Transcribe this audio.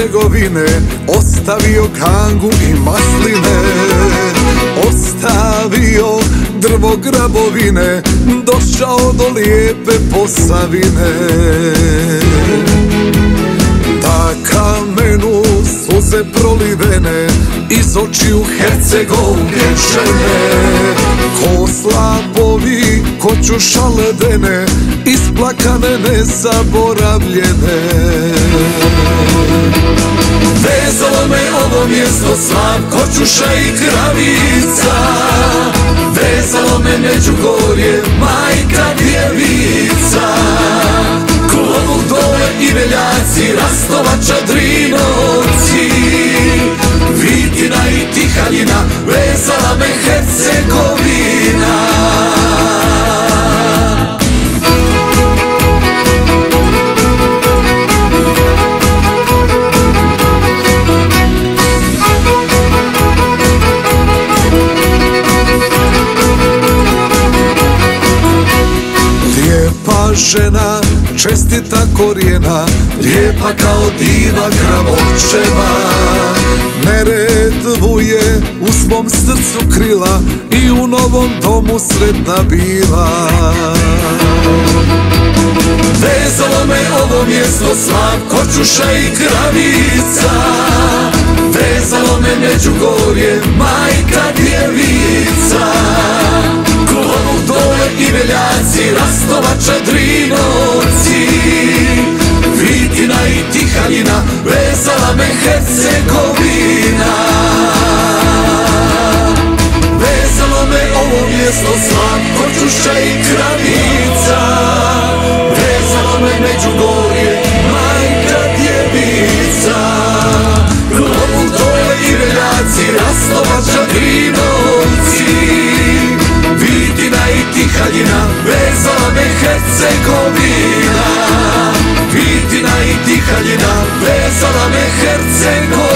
Hercegovine Ostavio kangu i masline Ostavio drvo grabovine Došao do lijepe posavine. Ta kamenu suze prolivene Iz očiju Hercegovke žene. Ko slabovi koću šaledene Isplakane nezaboravljene mjesto slav koćuša i kravica Vezalo me Međugorje, majka djevica. Klovuk dole i veljaci, Rastovača, Drinovci Vitina i Tihaljina, vezala me Hercegovina Lijepa žena, čestita korijena Lijepa kao diva kravočeva Neredvuje u svom srcu krila I u novom domu sretna bila. Vezalo me ovo mjesto slav Kočuša i kravica. Vezalo me Međugorje, majka i veljaci, Rastovača, Drinovci Vitina i Tihaljina, vezala me Hercegovina se Hercegovina Vitina i Tihaljina Vezala me Hercegovina